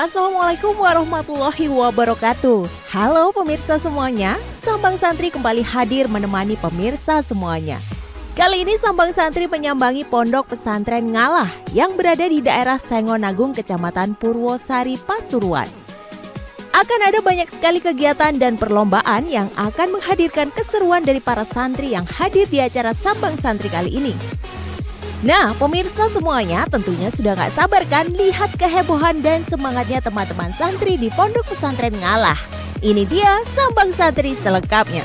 Assalamualaikum warahmatullahi wabarakatuh. Halo pemirsa semuanya, Sambang Santri kembali hadir menemani pemirsa semuanya. Kali ini Sambang Santri menyambangi Pondok Pesantren Ngalah yang berada di daerah Sengonagung, Kecamatan Purwosari, Pasuruan. Akan ada banyak sekali kegiatan dan perlombaan yang akan menghadirkan keseruan dari para santri yang hadir di acara Sambang Santri kali ini. Nah, pemirsa semuanya tentunya sudah gak sabar kan lihat kehebohan dan semangatnya teman-teman santri di Pondok Pesantren Ngalah. Ini dia Sambang Santri selengkapnya.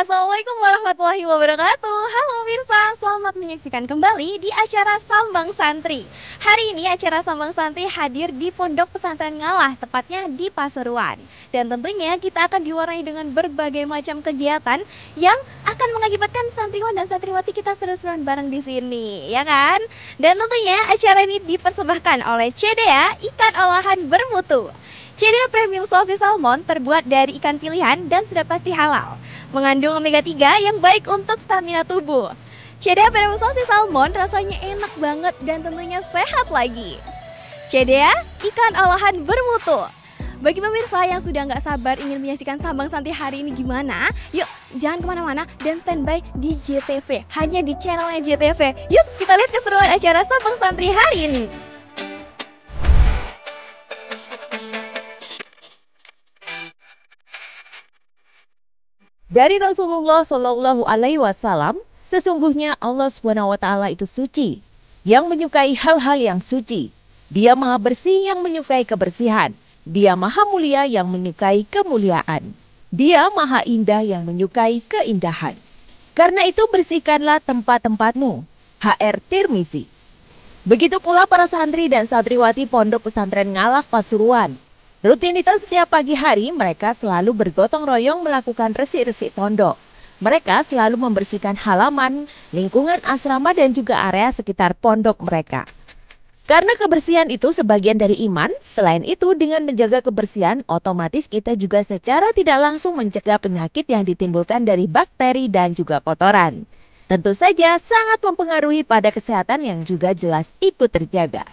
Assalamualaikum warahmatullahi wabarakatuh. Halo Mirsa, selamat menyaksikan kembali di acara Sambang Santri. Hari ini acara Sambang Santri hadir di Pondok Pesantren Ngalah, tepatnya di Pasuruan. Dan tentunya kita akan diwarnai dengan berbagai macam kegiatan Yang akan mengakibatkan santriwan dan santriwati kita seru-seruan bareng di sini, ya kan? Dan tentunya acara ini dipersembahkan oleh CDA Ikan Olahan Bermutu. CDA Premium Sosis Salmon terbuat dari ikan pilihan dan sudah pasti halal mengandung omega 3 yang baik untuk stamina tubuh. Cedea Premium Sosis Salmon rasanya enak banget dan tentunya sehat lagi. Cedea, ikan olahan bermutu. Bagi pemirsa yang sudah nggak sabar ingin menyaksikan Sambang Santi hari ini gimana, yuk jangan ke mana-mana dan standby di JTV, hanya di channelnya JTV. Yuk kita lihat keseruan acara Sambang Santri hari ini. Dari Rasulullah Shallallahu Alaihi Wasallam, sesungguhnya Allah Subhanahu Wa Taala itu suci, yang menyukai hal-hal yang suci. Dia maha bersih yang menyukai kebersihan. Dia maha mulia yang menyukai kemuliaan. Dia maha indah yang menyukai keindahan. Karena itu bersihkanlah tempat-tempatmu. HR Tirmizi. Begitu pula para santri dan santriwati Pondok Pesantren Ngalah Pasuruan Rutinitas setiap pagi hari mereka selalu bergotong royong melakukan resik-resik pondok. Mereka selalu membersihkan halaman, lingkungan asrama dan juga area sekitar pondok mereka. Karena kebersihan itu sebagian dari iman, selain itu dengan menjaga kebersihan, otomatis kita juga secara tidak langsung mencegah penyakit yang ditimbulkan dari bakteri dan juga kotoran. Tentu saja sangat mempengaruhi pada kesehatan yang juga jelas ikut terjaga.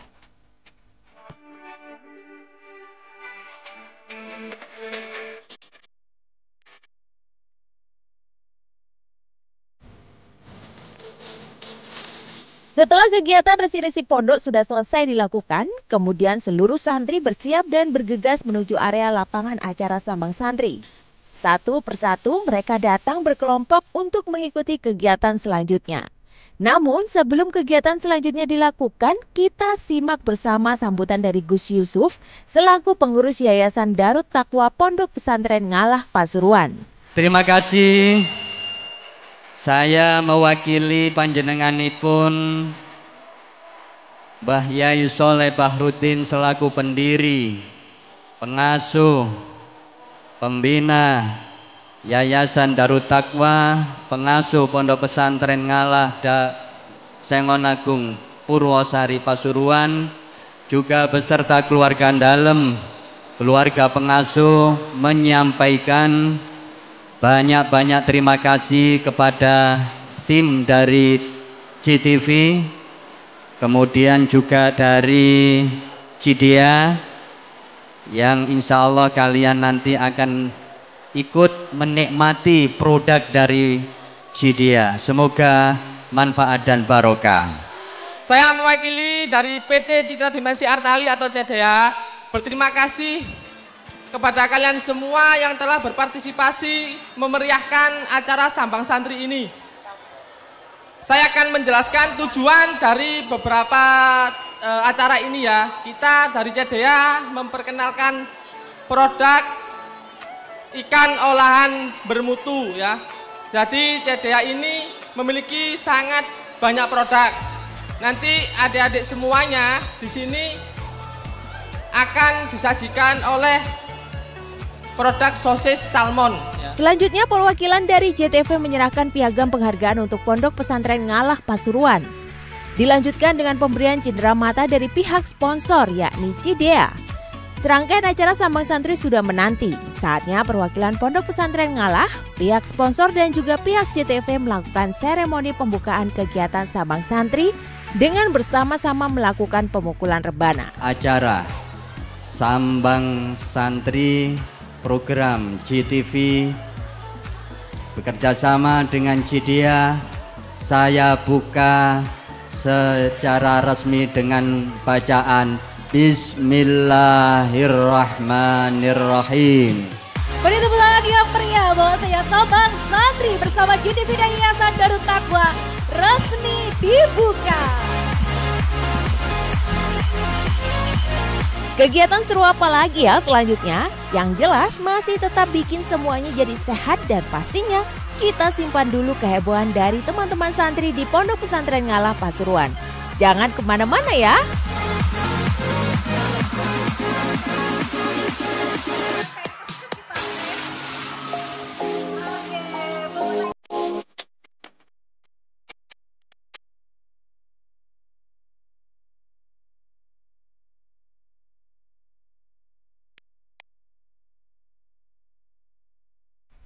Setelah kegiatan resi-resi pondok sudah selesai dilakukan, kemudian seluruh santri bersiap dan bergegas menuju area lapangan acara Sambang Santri. Satu persatu mereka datang berkelompok untuk mengikuti kegiatan selanjutnya. Namun sebelum kegiatan selanjutnya dilakukan, kita simak bersama sambutan dari Gus Yusuf selaku pengurus Yayasan Darut Takwa Pondok Pesantren Ngalah Pasuruan. Terima kasih saya mewakili panjenenganipun Mbah Yai Soleh Bahrudin selaku pendiri, pengasuh, pembina Yayasan Darut Takwa, pengasuh Pondok Pesantren Ngalah da Sengon Agung Purwosari Pasuruan, juga beserta keluarga dalam, keluarga pengasuh menyampaikan banyak-banyak terima kasih kepada tim dari CTV, kemudian juga dari Cidia, yang insya Allah kalian nanti akan ikut menikmati produk dari Cidia. Semoga manfaat dan barokah. Saya mewakili dari PT Citra Dimensi Artali atau CDA berterima kasih kepada kalian semua yang telah berpartisipasi memeriahkan acara Sambang Santri ini. Saya akan menjelaskan tujuan dari beberapa e, acara ini ya. Kita dari CDA memperkenalkan produk ikan olahan bermutu ya. Jadi CDA ini memiliki sangat banyak produk. Nanti adik-adik semuanya di sini akan disajikan oleh produk sosis salmon. Ya. Selanjutnya perwakilan dari JTV menyerahkan piagam penghargaan untuk Pondok Pesantren Ngalah Pasuruan. Dilanjutkan dengan pemberian cindera mata dari pihak sponsor yakni Cidea. Serangkaian acara Sambang Santri sudah menanti. Saatnya perwakilan Pondok Pesantren Ngalah, pihak sponsor dan juga pihak JTV melakukan seremoni pembukaan kegiatan Sambang Santri dengan bersama-sama melakukan pemukulan rebana. Acara Sambang Santri program GTV bekerjasama dengan Cidia saya buka secara resmi dengan bacaan Bismillahirrahmanirrahim. Beri tepuk lagi yang meriah bahwa saya Sabang Santri bersama GTV dan Yayasan Darut Takwa resmi dibuka. Kegiatan seru apa lagi ya selanjutnya? Yang jelas masih tetap bikin semuanya jadi sehat dan pastinya kita simpan dulu kehebohan dari teman-teman santri di Pondok Pesantren Ngalah Pasuruan. Jangan ke mana-mana ya.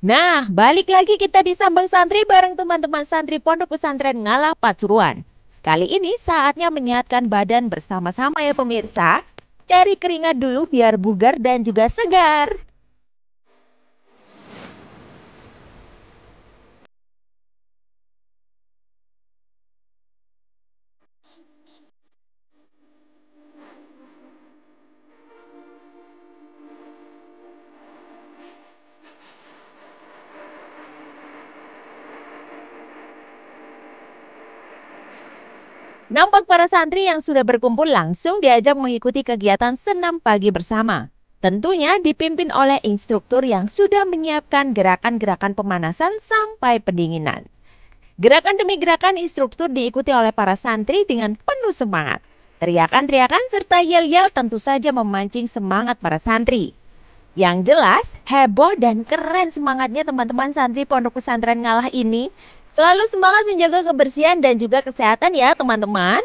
Nah, balik lagi kita di Sambang Santri bareng teman-teman santri Pondok Pesantren Ngalah Pasuruan. Kali ini saatnya menyehatkan badan bersama-sama ya pemirsa. Cari keringat dulu biar bugar dan juga segar. Nampak para santri yang sudah berkumpul langsung diajak mengikuti kegiatan senam pagi bersama. Tentunya dipimpin oleh instruktur yang sudah menyiapkan gerakan-gerakan pemanasan sampai pendinginan. Gerakan demi gerakan instruktur diikuti oleh para santri dengan penuh semangat. Teriakan-teriakan serta yel-yel tentu saja memancing semangat para santri. Yang jelas, heboh dan keren semangatnya teman-teman santri Pondok Pesantren Ngalah ini Selalu semangat menjaga kebersihan dan juga kesehatan ya teman-teman.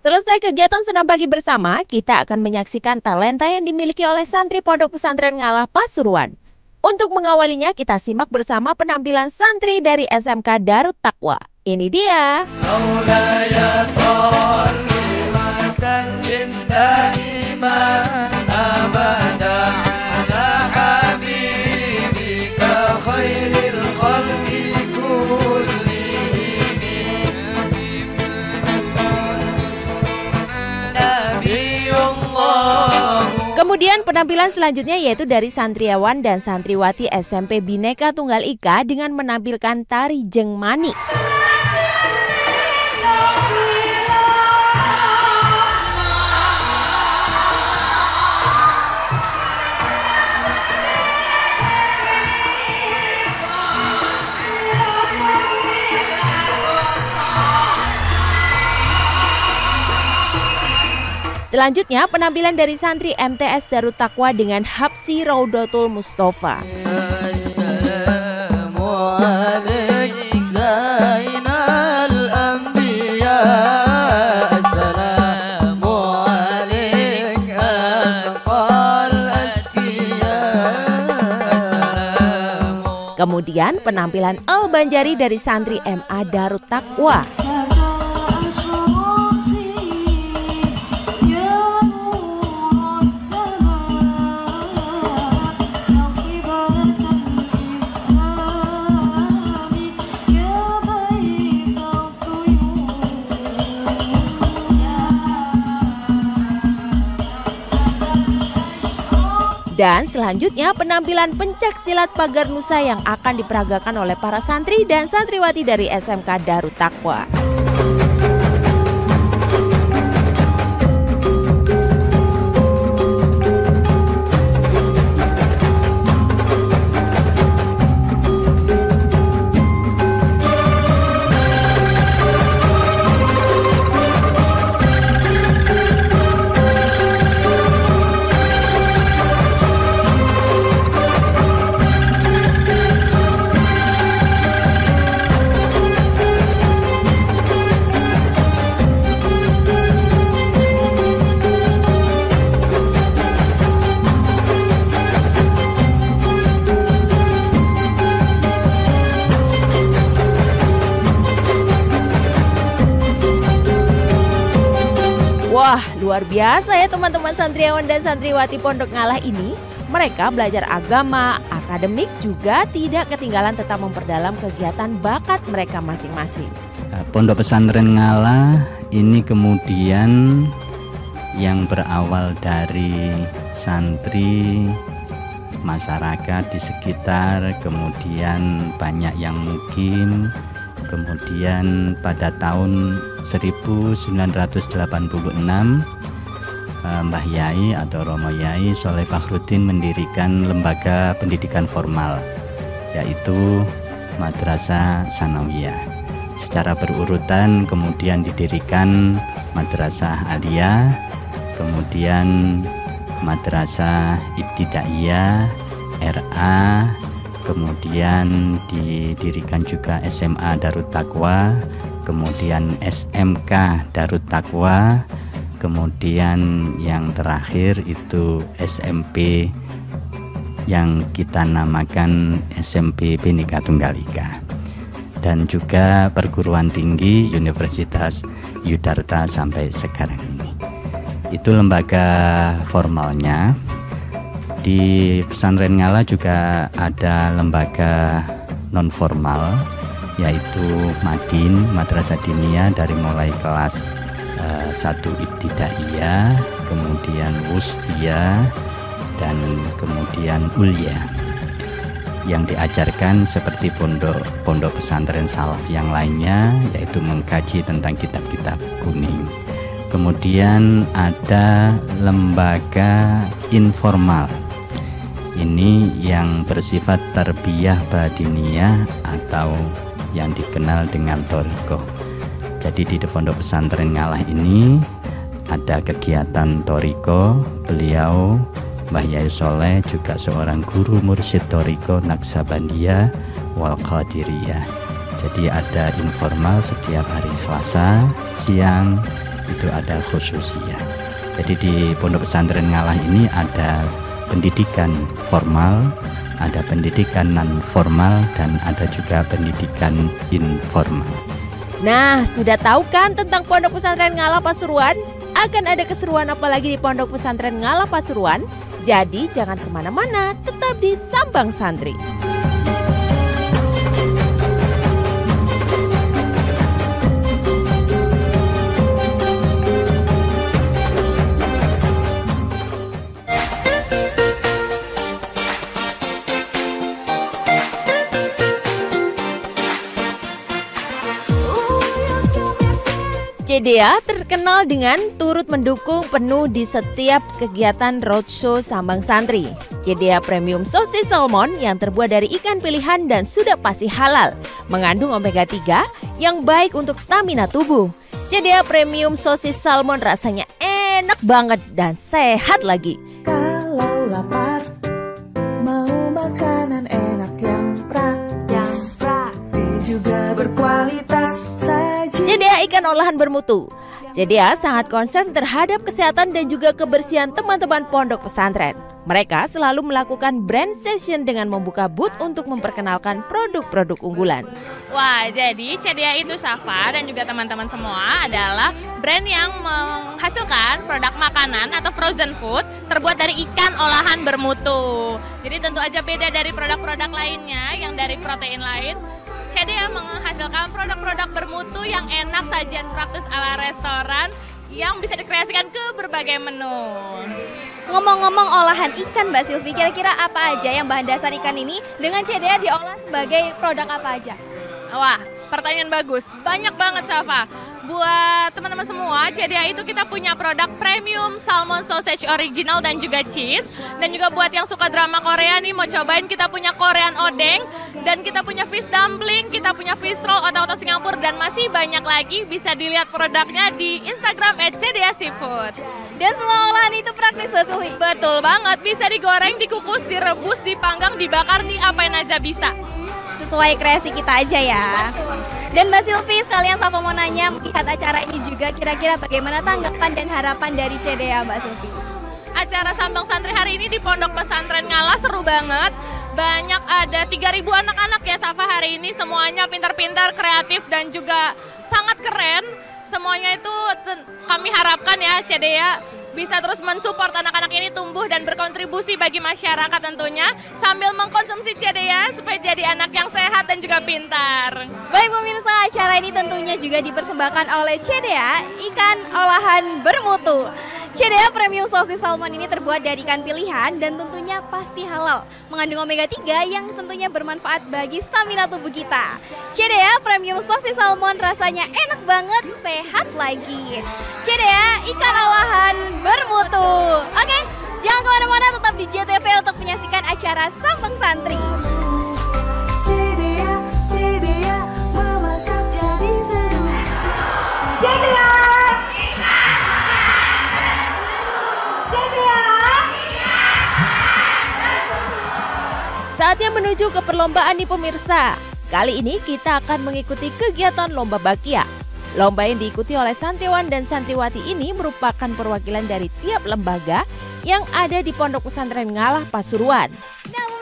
Selesai kegiatan senam pagi bersama, kita akan menyaksikan talenta yang dimiliki oleh santri Pondok Pesantren Ngalah Pasuruan. Untuk mengawalinya kita simak bersama penampilan santri dari SMK Darut Takwa. Ini dia. Penampilan selanjutnya yaitu dari santriawan dan santriwati SMP Bineka Tunggal Ika dengan menampilkan tari jeng Selanjutnya penampilan dari santri MTS Darut Takwa dengan Hapsi Raudatul Mustafa. Kemudian penampilan Al Banjari dari santri MA Darut Takwa. Dan selanjutnya penampilan pencak silat pagar Nusa yang akan diperagakan oleh para santri dan santriwati dari SMK Darut Takwa. Luar biasa ya teman-teman santriawan dan santriwati Pondok Ngalah ini. Mereka belajar agama, akademik juga tidak ketinggalan tetap memperdalam kegiatan bakat mereka masing-masing. Nah, Pondok pesantren Ngalah ini kemudian yang berawal dari santri masyarakat di sekitar, kemudian banyak yang mungkin, kemudian pada tahun 1986 eh, Mbah Yai atau Romo Yai Soleh Fakhrudin mendirikan lembaga pendidikan formal yaitu Madrasah Sanawiyah. Secara berurutan kemudian didirikan Madrasah Aliyah, kemudian Madrasah Ibtidaiyah, RA, kemudian didirikan juga SMA Darut Takwa, kemudian SMK Darut Takwa, kemudian yang terakhir itu SMP yang kita namakan SMP Bhinneka Tunggal Ika. Dan juga perguruan tinggi Universitas Yudarta sampai sekarang ini. Itu lembaga formalnya. Di pesantren Ngala juga ada lembaga non formal yaitu Madin Madrasah Dinia dari mulai kelas satu ibtidaiyah kemudian Wustia dan kemudian Ulia yang diajarkan seperti pondok pondok pesantren salaf yang lainnya yaitu mengkaji tentang kitab-kitab kuning. Kemudian ada lembaga informal. Ini yang bersifat terbiah badiniyah atau yang dikenal dengan toriko jadi di pondok pesantren ngalah ini ada kegiatan toriko beliau Mbah Yai Soleh juga seorang guru mursyid toriko Naksabandia wal Qadiriyah jadi ada informal setiap hari Selasa siang itu ada khususia. Jadi di Pondok Pesantren Ngalah ini ada pendidikan formal, ada pendidikan non formal dan ada juga pendidikan informal. Nah, sudah tahu kan tentang Pondok Pesantren Ngalah Pasuruan? Akan ada keseruan apa lagi di Pondok Pesantren Ngalah Pasuruan? Jadi jangan ke mana-mana, tetap di Sambang Santri. CDA terkenal dengan turut mendukung penuh di setiap kegiatan roadshow Sambang Santri. CDA Premium Sosis Salmon yang terbuat dari ikan pilihan dan sudah pasti halal, mengandung omega 3 yang baik untuk stamina tubuh. CDA Premium Sosis Salmon rasanya enak banget dan sehat lagi. Kalau lapar, mau makanan enak yang praktis, yang praktis. juga berkualitas ikan olahan bermutu. CDA sangat concern terhadap kesehatan dan juga kebersihan teman-teman pondok pesantren. Mereka selalu melakukan brand session dengan membuka booth untuk memperkenalkan produk-produk unggulan. Wah, jadi CDA itu Safa dan juga teman-teman semua adalah brand yang menghasilkan produk makanan atau frozen food terbuat dari ikan olahan bermutu. Jadi tentu aja beda dari produk-produk lainnya yang dari protein lain. CDA menghasilkan produk-produk bermutu yang enak sajian praktis ala restoran yang bisa dikreasikan ke berbagai menu. Ngomong-ngomong olahan ikan Mbak Silvi, kira-kira apa aja yang bahan dasar ikan ini dengan CDA diolah sebagai produk apa aja? Wah, pertanyaan bagus. Banyak banget Safa buat teman-teman semua, CDA itu kita punya produk premium salmon sausage original dan juga cheese. Dan juga buat yang suka drama Korea nih mau cobain kita punya Korean odeng dan kita punya fish dumpling, kita punya fish roll otak-otak Singapura dan masih banyak lagi bisa dilihat produknya di Instagram @cda seafood. Dan semua olahan itu praktis betul. Betul banget, bisa digoreng, dikukus, direbus, dipanggang, dibakar, diapain aja bisa sesuai kreasi kita aja ya. Dan Mbak Silvi, sekalian Safa mau nanya melihat acara ini juga kira-kira bagaimana tanggapan dan harapan dari CDA Mbak Silvi? Acara Sambang Santri hari ini di Pondok Pesantren Ngala seru banget. Banyak ada 3000 anak-anak ya Safa hari ini semuanya pintar-pintar, kreatif dan juga sangat keren semuanya itu kami harapkan ya CDA bisa terus mensupport anak-anak ini tumbuh dan berkontribusi bagi masyarakat tentunya sambil mengkonsumsi CDA supaya jadi anak yang sehat dan juga pintar. Baik pemirsa, acara ini tentunya juga dipersembahkan oleh CDA, ikan olahan bermutu. CDA Premium Sosis Salmon ini terbuat dari ikan pilihan dan tentunya pasti halal. Mengandung omega 3 yang tentunya bermanfaat bagi stamina tubuh kita. CDA Premium Sosis Salmon rasanya enak banget, sehat lagi. CDA ikan olahan bermutu. Oke, jangan ke mana-mana tetap di JTV untuk menyaksikan acara Sambang Santri. CDA, memasak jadi seru. Saatnya menuju ke perlombaan nih pemirsa. Kali ini kita akan mengikuti kegiatan Lomba Bakia. Lomba yang diikuti oleh santriwan dan santriwati ini merupakan perwakilan dari tiap lembaga yang ada di Pondok Pesantren Ngalah Pasuruan.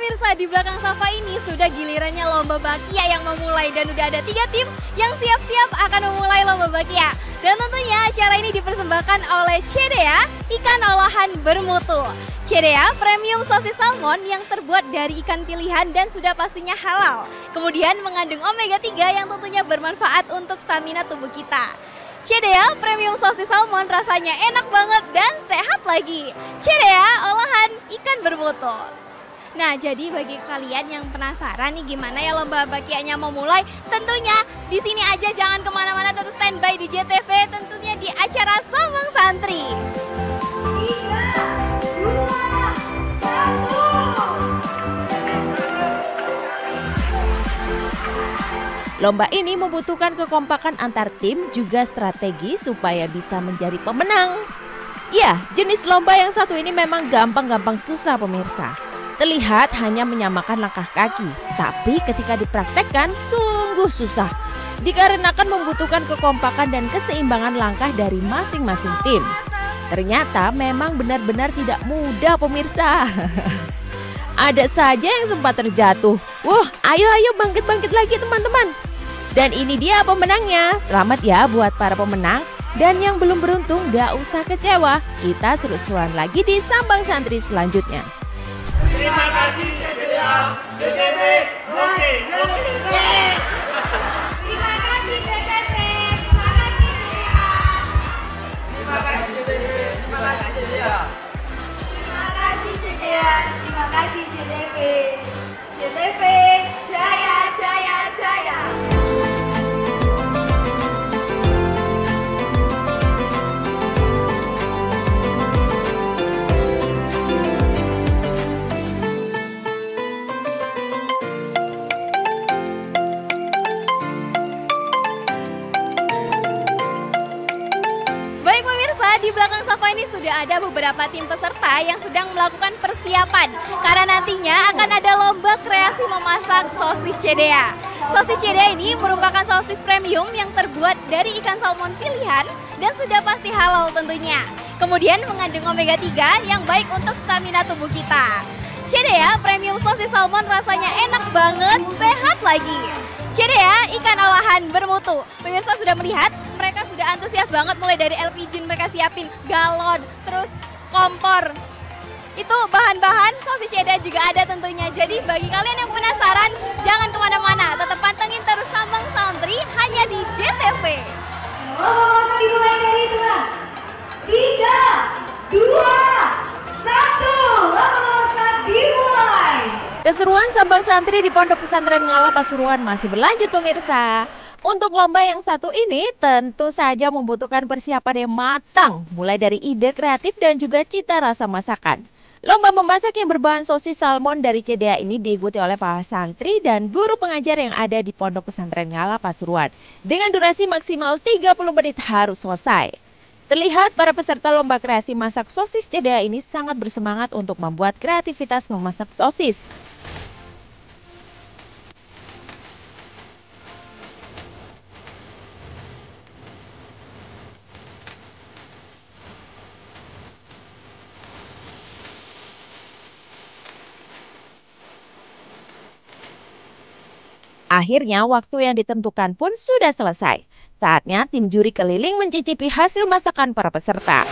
Pemirsa di belakang Safa ini sudah gilirannya lomba bakia yang memulai dan udah ada tiga tim yang siap-siap akan memulai lomba bakia. Dan tentunya acara ini dipersembahkan oleh CDA ikan olahan bermutu. CDA premium sosis salmon yang terbuat dari ikan pilihan dan sudah pastinya halal. Kemudian mengandung omega 3 yang tentunya bermanfaat untuk stamina tubuh kita. CDA premium sosis salmon rasanya enak banget dan sehat lagi. CDA olahan ikan bermutu. Nah, jadi bagi kalian yang penasaran nih gimana ya lomba bakianya mau mulai, tentunya di sini aja jangan ke mana-mana tetap standby di JTV tentunya di acara Sambang Santri. Lomba ini membutuhkan kekompakan antar tim juga strategi supaya bisa menjadi pemenang. Ya, jenis lomba yang satu ini memang gampang-gampang susah pemirsa. Terlihat hanya menyamakan langkah kaki, tapi ketika dipraktekkan sungguh susah. Dikarenakan membutuhkan kekompakan dan keseimbangan langkah dari masing-masing tim. Ternyata memang benar-benar tidak mudah pemirsa. Ada saja yang sempat terjatuh. Wah, ayo ayo bangkit-bangkit lagi teman-teman. Dan ini dia pemenangnya. Selamat ya buat para pemenang. Dan yang belum beruntung gak usah kecewa. Kita seru-seruan lagi di Sambang Santri selanjutnya. Terima kasih CDA, CDB, Oke, oke. Terima kasih JTV, terima kasih CDA. Terima kasih CDB, terima kasih CDA. Terima kasih CDA, terima kasih JTV. JTV, sudah ada beberapa tim peserta yang sedang melakukan persiapan karena nantinya akan ada lomba kreasi memasak sosis CDA. Sosis CDA ini merupakan sosis premium yang terbuat dari ikan salmon pilihan dan sudah pasti halal tentunya. Kemudian mengandung omega 3 yang baik untuk stamina tubuh kita. CDA premium sosis salmon rasanya enak banget, sehat lagi. CDA ikan olahan bermutu. Pemirsa sudah melihat sudah antusias banget mulai dari LPG mereka siapin galon, terus kompor. Itu bahan-bahan sosis CDA juga ada tentunya. Jadi bagi kalian yang penasaran, jangan ke mana-mana. Tetap pantengin terus Sambang Santri hanya di JTV. Lomba dimulai dari tengah. Tiga, dua, satu. Lomba dimulai. Keseruan Sambang Santri di Pondok Pesantren Ngalah Pasuruan masih berlanjut pemirsa. Untuk lomba yang satu ini tentu saja membutuhkan persiapan yang matang, mulai dari ide kreatif dan juga cita rasa masakan. Lomba memasak yang berbahan sosis salmon dari CDA ini diikuti oleh para santri dan guru pengajar yang ada di Pondok Pesantren Ngalah Pasuruan. Dengan durasi maksimal 30 menit harus selesai. Terlihat para peserta lomba kreasi masak sosis CDA ini sangat bersemangat untuk membuat kreativitas memasak sosis. Akhirnya waktu yang ditentukan pun sudah selesai. Saatnya tim juri keliling mencicipi hasil masakan para peserta.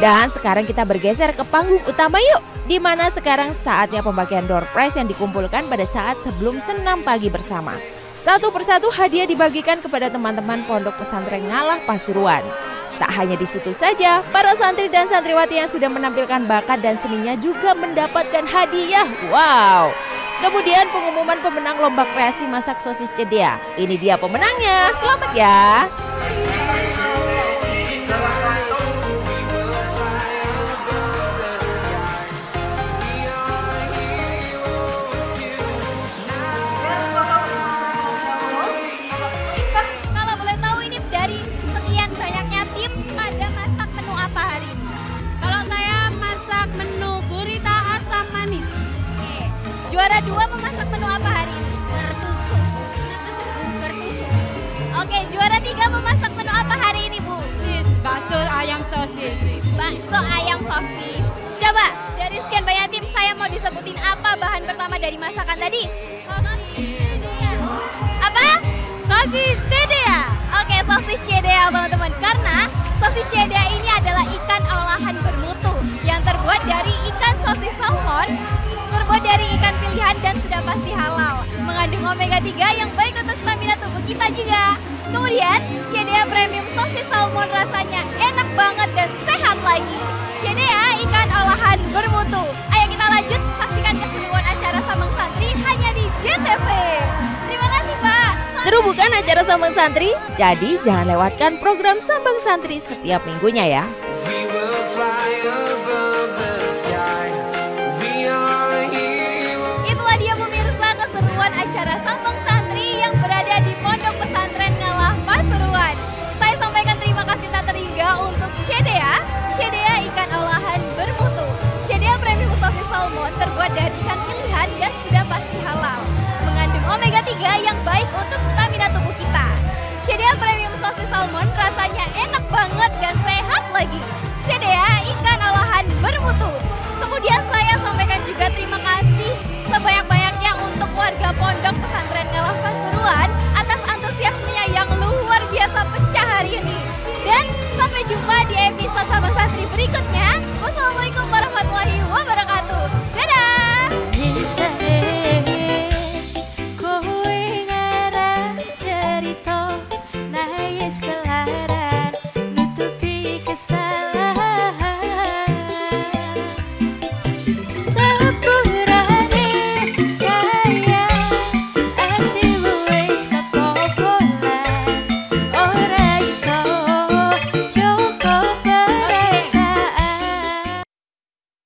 Dan sekarang kita bergeser ke panggung utama yuk. Di mana sekarang saatnya pembagian door prize yang dikumpulkan pada saat sebelum senam pagi bersama. Satu persatu hadiah dibagikan kepada teman-teman pondok pesantren Ngalah Pasuruan. Tak hanya di situ saja, para santri dan santriwati yang sudah menampilkan bakat dan seninya juga mendapatkan hadiah. Wow! Kemudian pengumuman pemenang lomba kreasi masak sosis cedea. Ini dia pemenangnya. Selamat ya. Juara dua memasak menu apa hari ini? Bertusuk. Bertusuk. Oke, juara tiga memasak menu apa hari ini, Bu? Bakso ayam sosis. Bakso ayam sosis. Coba, dari sekian banyak tim saya mau disebutin apa bahan pertama dari masakan tadi? Apa? Sosis cedea. Oke, sosis cedea teman-teman. Karena sosis cedea ini adalah ikan olahan bermutu yang terbuat dari ikan sosis salmon, terbuat dari ikan pilihan dan sudah pasti halal. Mengandung omega 3 yang baik untuk stamina tubuh kita juga. Kemudian, cedea premium sosis salmon rasanya enak banget dan sehat lagi. Cedea ikan olahan bermutu. Ayo kita lanjut saksikan keseruan acara Sambang Santri hanya di JTV. Terima kasih, Pak. Seru bukan acara Sambang Santri? Jadi jangan lewatkan program Sambang Santri setiap minggunya ya. we will fly above the sky. Dari ikan pilihan dan sudah pasti halal. Mengandung omega 3 yang baik untuk stamina tubuh kita. Cedea premium sosis salmon rasanya enak banget dan sehat lagi. Cedea ikan olahan bermutu. Kemudian saya sampaikan juga terima kasih sebanyak-banyaknya untuk warga Pondok Pesantren Ngalah Pasuruan atas antusiasmenya yang luar biasa pecah hari ini. Dan sampai jumpa di episode sama santri berikutnya. Wassalamualaikum warahmatullahi